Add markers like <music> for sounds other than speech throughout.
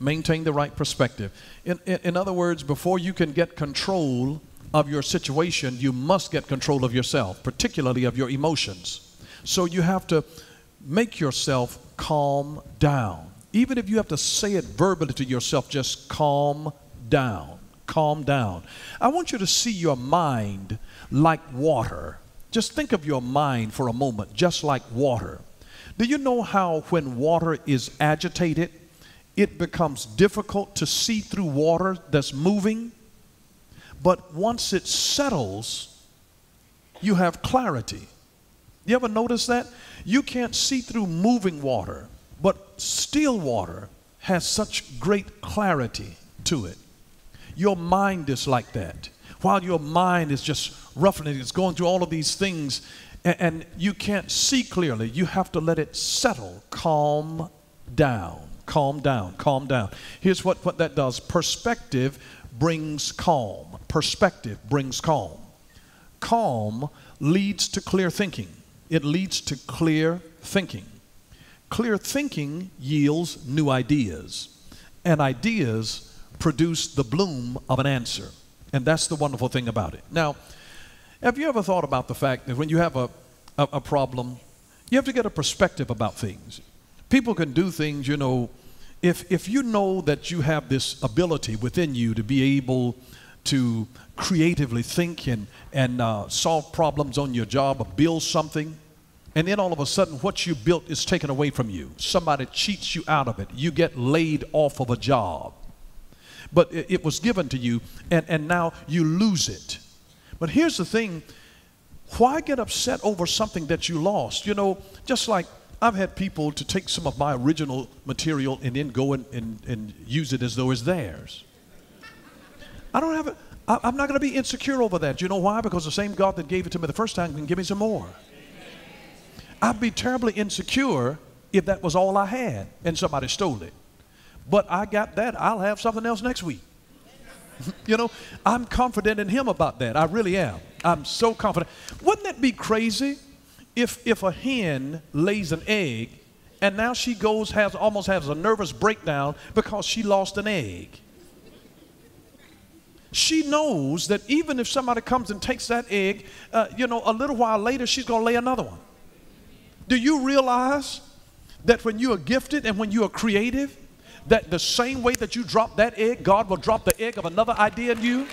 Maintain the right perspective. In, in, in other words, before you can get control of your situation, you must get control of yourself, particularly of your emotions. So you have to make yourself calm down. Even if you have to say it verbally to yourself, just calm down. Calm down. I want you to see your mind like water. Just think of your mind for a moment, just like water. Do you know how when water is agitated, it becomes difficult to see through water that's moving? But once it settles, you have clarity. You ever notice that? You can't see through moving water, but still water has such great clarity to it. Your mind is like that. While your mind is just roughing it, it's going through all of these things, and, and you can't see clearly. You have to let it settle, calm down, calm down, calm down. Here's what, what that does perspective brings calm. Perspective brings calm. Calm leads to clear thinking. It leads to clear thinking. Clear thinking yields new ideas, and ideas produce the bloom of an answer. And that's the wonderful thing about it. Now, have you ever thought about the fact that when you have a, a, a problem, you have to get a perspective about things? People can do things, you know, if, if you know that you have this ability within you to be able to creatively think and, and uh, solve problems on your job or build something, and then all of a sudden what you built is taken away from you. Somebody cheats you out of it. You get laid off of a job. But it, it was given to you, and, and now you lose it. But here's the thing why get upset over something that you lost? You know, just like I've had people to take some of my original material and then go and, and, and use it as though it's theirs. I don't have it. I'm not going to be insecure over that. You know why? Because the same God that gave it to me the first time can give me some more. I'd be terribly insecure if that was all I had and somebody stole it. But I got that. I'll have something else next week. <laughs> you know, I'm confident in Him about that. I really am. I'm so confident. Wouldn't that be crazy if, if a hen lays an egg and now she goes, has almost has a nervous breakdown because she lost an egg? she knows that even if somebody comes and takes that egg, uh, you know, a little while later, she's going to lay another one. Do you realize that when you are gifted and when you are creative, that the same way that you drop that egg, God will drop the egg of another idea in you?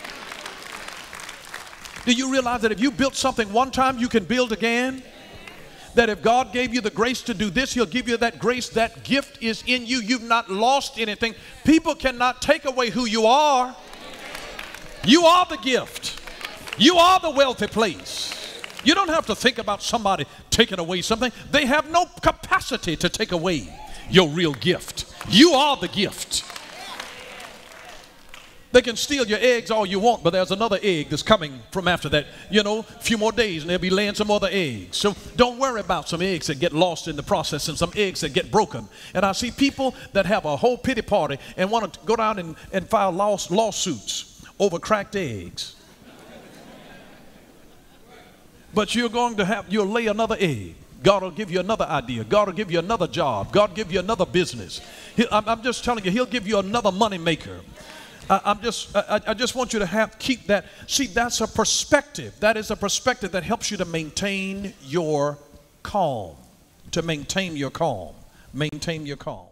Do you realize that if you built something one time, you can build again? That if God gave you the grace to do this, He'll give you that grace. That gift is in you. You've not lost anything. People cannot take away who you are. You are the gift. You are the wealthy place. You don't have to think about somebody taking away something. They have no capacity to take away your real gift. You are the gift. They can steal your eggs all you want, but there's another egg that's coming from after that. You know, a few more days and they'll be laying some other eggs. So don't worry about some eggs that get lost in the process and some eggs that get broken. And I see people that have a whole pity party and want to go down and, and file law, lawsuits over cracked eggs. But you're going to have, you'll lay another egg. God will give you another idea. God will give you another job. God will give you another business. He, I'm, I'm, just telling you, He'll give you another money maker. I, I'm just, I, I just want you to have, keep that. See, that's a perspective. That is a perspective that helps you to maintain your calm. To maintain your calm. Maintain your calm.